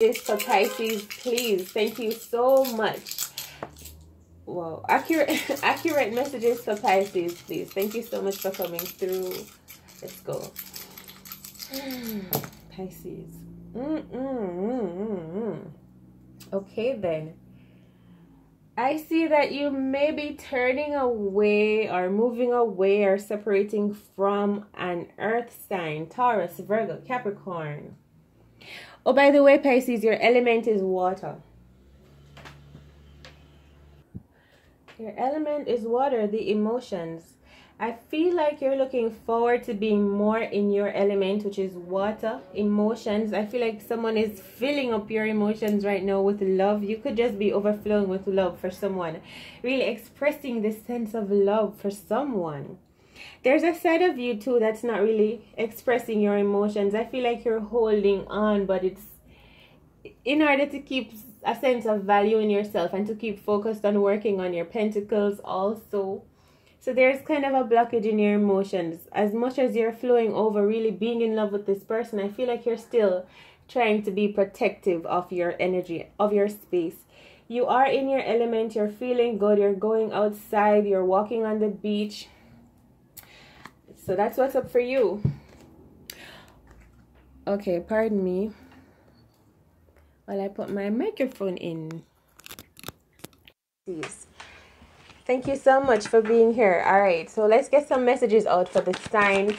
for Pisces, please. Thank you so much. Wow, accurate, accurate messages for Pisces, please. Thank you so much for coming through. Let's go. Pisces. Mm -mm, mm okay, then. I see that you may be turning away or moving away or separating from an earth sign, Taurus, Virgo, Capricorn. Oh, by the way, Pisces, your element is water. Your element is water, the emotions. I feel like you're looking forward to being more in your element, which is water, emotions. I feel like someone is filling up your emotions right now with love. You could just be overflowing with love for someone, really expressing this sense of love for someone. There's a side of you too that's not really expressing your emotions. I feel like you're holding on, but it's in order to keep a sense of value in yourself and to keep focused on working on your pentacles also so there's kind of a blockage in your emotions. As much as you're flowing over, really being in love with this person, I feel like you're still trying to be protective of your energy, of your space. You are in your element, you're feeling good, you're going outside, you're walking on the beach. So that's what's up for you. Okay, pardon me. While I put my microphone in. Please. Thank you so much for being here. All right, so let's get some messages out for the sign.